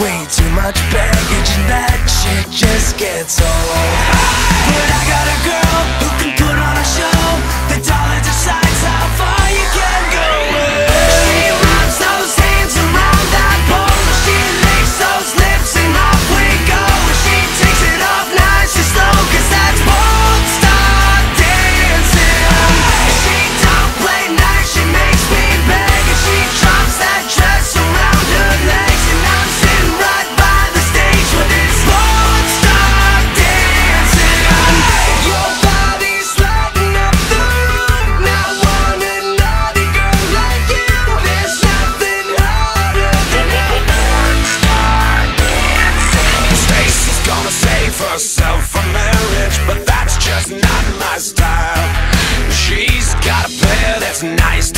way too much baggage. And that shit just gets old. herself for marriage, but that's just not my style. She's got a pair that's nice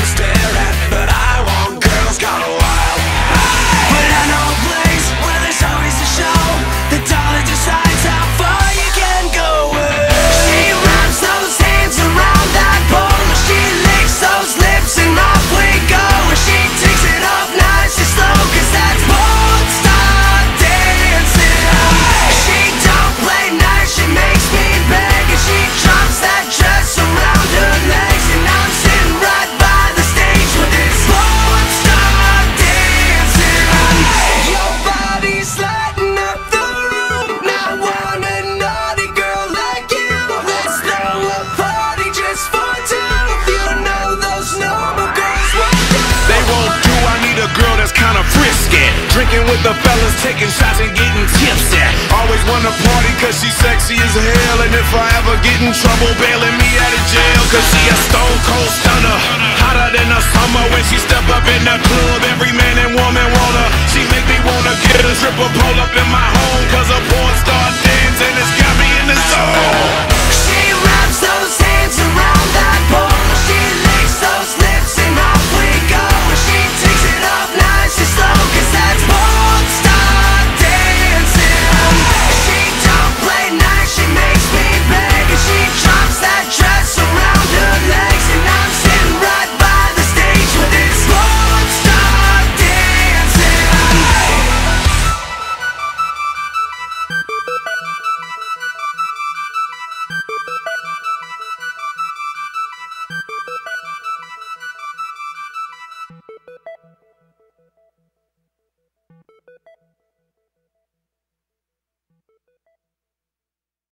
with the fellas taking shots and getting tipsy. Always wanna party cause she's sexy as hell. And if I ever get in trouble, bailing me out of jail. Cause she a stone cold stunner. Hotter than a summer when she step up in the club. Every man and woman. Thank you.